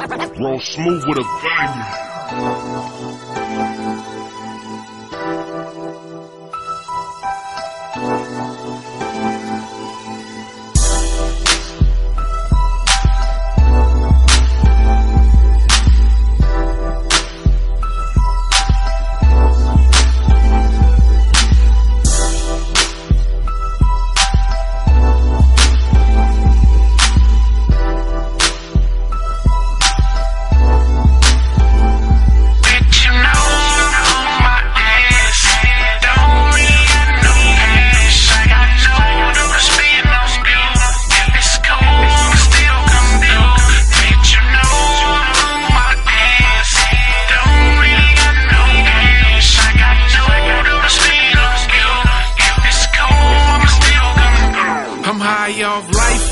Roll smooth with a banger.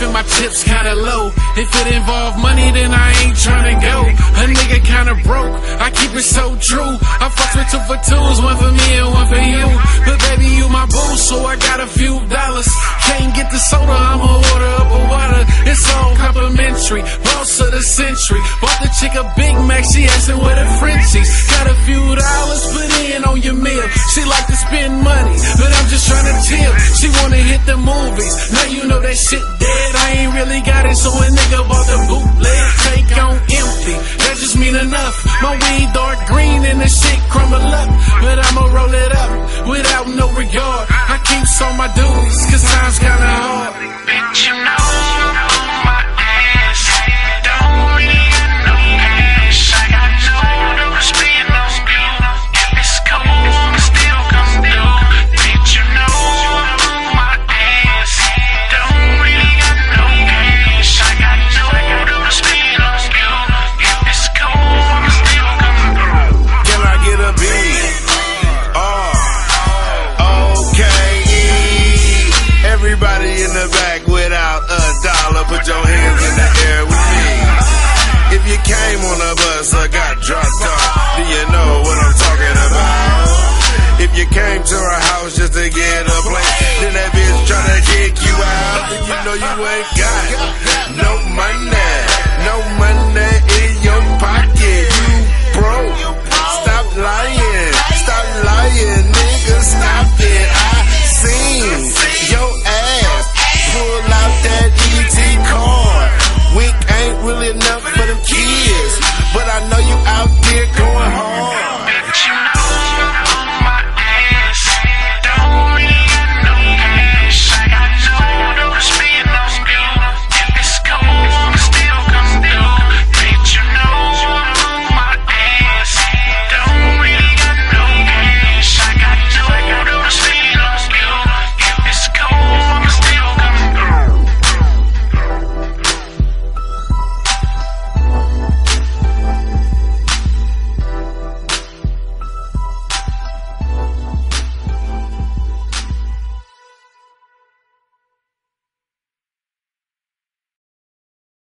And my chips kinda low. If it involve money, then I ain't tryna go. A nigga kinda broke, I keep it so true. I fuck with two for twos, one for me and one for you. But baby, you my boo, so I got a few dollars. Can't get the soda, I'ma order up a water. It's all complimentary, boss of the century. Bought the chick a Big Mac, she asking where the Frenchies. Got a few dollars, put in on your meal. She like to spend money, but I'm just tryna chill. She wanna hit the movies, now you know that shit really got it, so a nigga bought the bootleg. Take on empty, that just mean enough. My weed dark green and the shit crumble up, but I'ma roll it up without no regard. I keep on my duties, cause time's kinda Back without a dollar, put your hands in the air with me. If you came on a bus or got dropped off, do you know what I'm talking about? If you came to her house just to get a plate, then that bitch tryna kick you out, then you know you ain't